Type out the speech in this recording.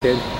Did